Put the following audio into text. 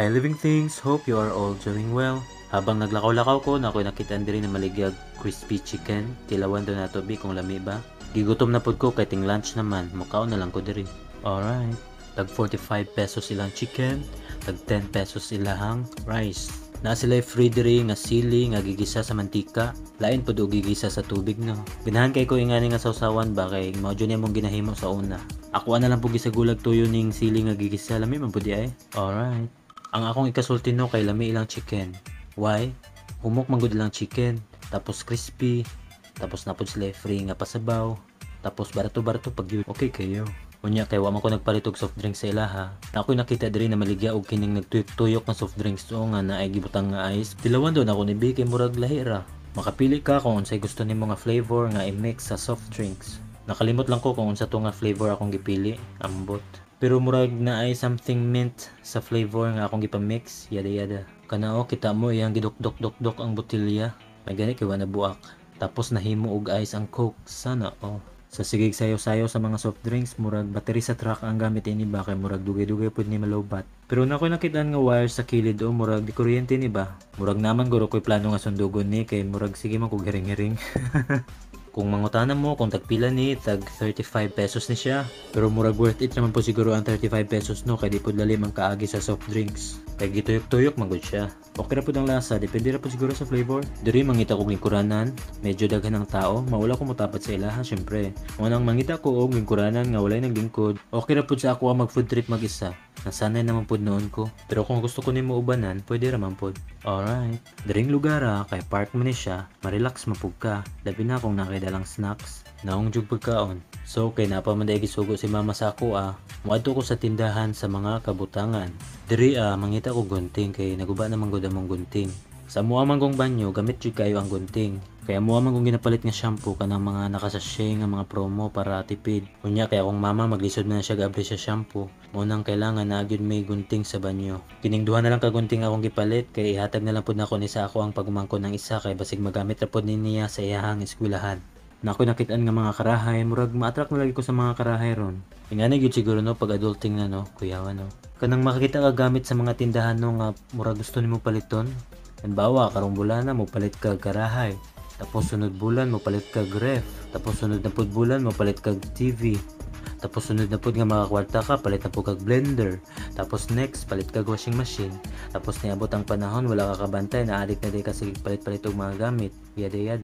Hi living things, hope you are all doing well. Habang naglakaw-lakaw ko, na ako'y nakitaan diri na maligyag crispy chicken. Tilawan doon na bi kung lami ba. Gigutom na pod ko kay ting lunch naman. Mukaw na lang ko diri. Alright. Tag 45 pesos ilang chicken. Tag 10 pesos ilahang rice. Na sila free nga sili nga gigisa sa mantika. Lain og gigisa sa tubig no. Ganahan kay ko ingani nga sausawan ba kay mao jud mong ginahimo sa una. Ako na lang po gisagulag tuyo ning sili nga gigisa lami man pud ay. Alright. Ang akong ikasulti no kay lami ilang chicken. Why? Humok man gud ilang chicken, tapos crispy, tapos napod sila free nga pasabaw, tapos barato-barato pag. Okay kayo. Unya kay wa man ko nagpalit og soft drinks sa ilaha. Na ako'y nakita diri na maligya og kining nagtuyok-tuyok nga soft drinks o nga naay gibutang nga ice. Tilawan doon ako ni B kay murag lahi ra. Makapili ka kung unsay gusto nimo nga flavor nga i-mix sa soft drinks. Nakalimot lang ko kung unsa to nga flavor akong gipili, ambot. Pero murag na ay something mint sa flavor nga akong gipamix, yada yada. Kanao kita mo iyang gidok-dok-dok-dok ang botilya. May gani kay na buak. Tapos nahimo og ice ang coke. Sana oh. Sa sigig sayo-sayo sa mga soft drinks, murag battery sa truck ang gamit ini ba kay murag dugay-dugay pud ni malowbat. Pero na ko nakitaan nga wire sa kilid o murag di kuryente ni ba. Murag naman guro ko'y plano nga sundugon ni kay murag sige man kog hiring-hiring. Kung mangutanan mo kung tagpila ni tag 35 pesos ni siya. Pero murag worth it naman po siguro ang 35 pesos no kay di pud lalim ang kaagi sa soft drinks. Kay gituyok-tuyok magud siya. Okay ra pud ang lasa, depende ra pud siguro sa flavor. Diri mangita kog lingkuranan, medyo daghan ang tao, maula ko motapat sa ilaha syempre. Unang mangita ko og lingkuranan nga walay naglingkod. Okay ra pud sa ako ang mag food trip mag-isa. Nasanay naman pud noon ko. Pero kung gusto ko nimo ubanan, pwede ra man pud. Alright. Diring lugar ah, kay park man ni siya, marelax mapug ka. Labi na kung nakaidalang snacks. Naong jug pagkaon. So kay napa man dai gisugo si mama sa ako ah. Muadto ko sa tindahan sa mga kabutangan. Diri ah, mangita ko gunting kay naguba naman gud among gunting. Sa mua man banyo, gamit jud kayo ang gunting. Kaya mua man ginapalit nga shampoo kanang mga nakasashay nga mga promo para tipid. Unya kaya akong mama maglisod na siya gabi sa shampoo. Munang kailangan na gyud may gunting sa banyo. Kining duha na lang ka gunting akong gipalit kay ihatag na lang pud nako ni sa ako ang pagumangko ng isa kay basig magamit ra pud ni niya sa iyahang eskwelahan. Na ako nakitaan nga mga karahay, murag ma-attract na lagi ko sa mga karahay ron. Ingani gyud siguro no pag adulting na no, kuyawan no. Kanang makakita ka gamit sa mga tindahan no nga murag gusto nimo paliton. Halimbawa, karong bulan na mo palit ka karahay. Tapos sunod bulan mo palit kag ref. Tapos sunod na pud bulan mo palit kag TV. Tapos sunod na pud nga mga kwarta ka palit na pud kag blender. Tapos next palit kag washing machine. Tapos niabot ang panahon wala ka kabantay na adik na di ka palit-palit og mga gamit. Yada yada.